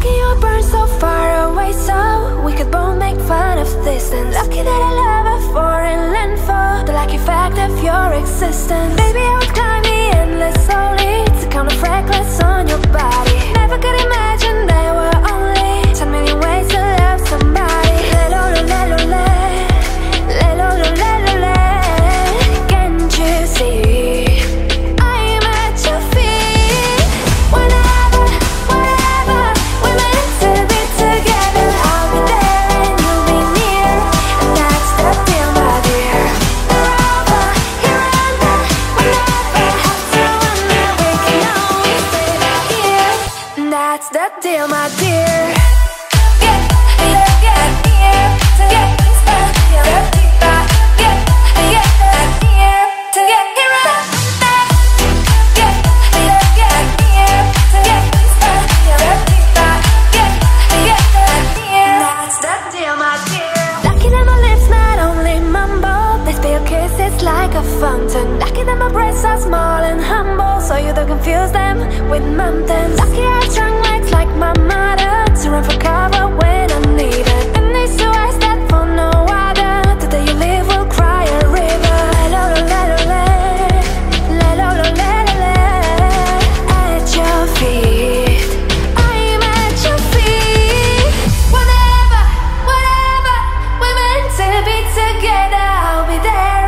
Lucky you burn so far away So we could both make fun of distance Lucky that I love a foreign land for The lucky fact of your existence. Baby, I'll climb the endless slowly To count the fragments on your that deal, my dear. you don't confuse them with mountains. Lucky I strong legs like my mother To run for cover when I'm needed. And these two eyes that for no other. Today you leave will cry a river. La la la la la La la la la la la. At your feet. I'm at your feet. Whatever, whatever We're meant to be together. I'll be there.